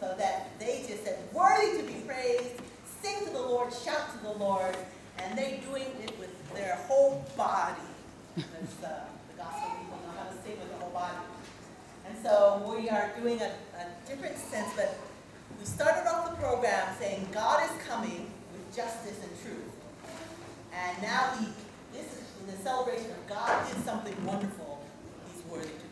so that they just said, worthy to be praised, sing to the Lord, shout to the Lord, and they're doing it with their whole body. Because uh, the gospel people know how to sing with the whole body. And so we are doing a, a different sense, but we started off the program saying God is coming with justice and truth. And now he, this is in the celebration of God did something wonderful. He's worthy to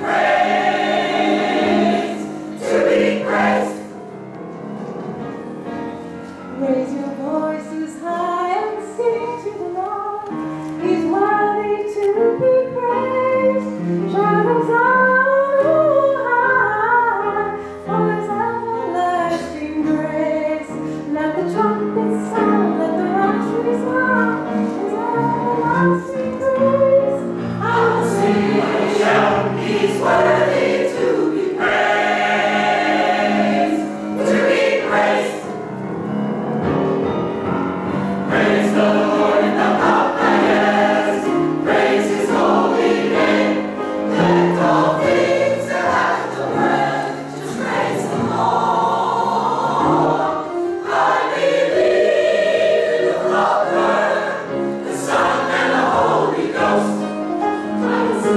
Praise, to be blessed raise your voices high and sing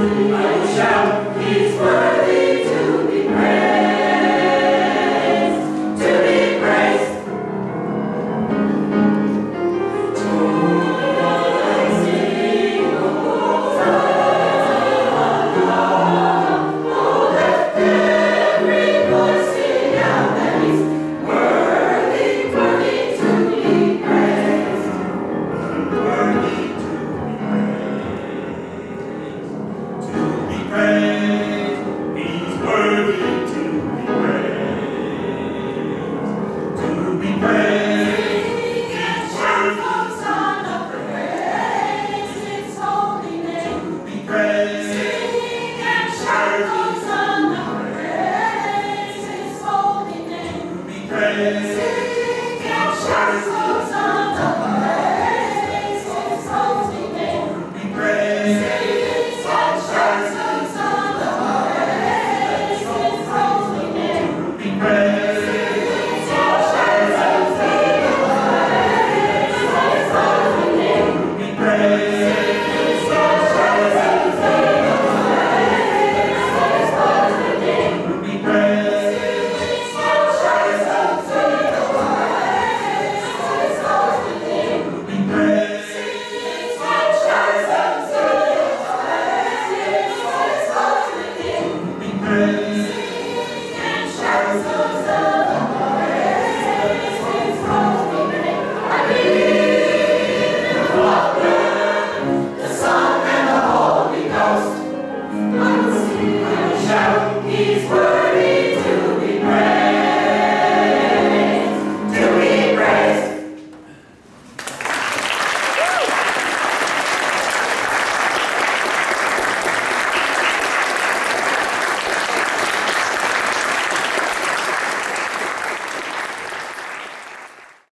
and shout songs of These words.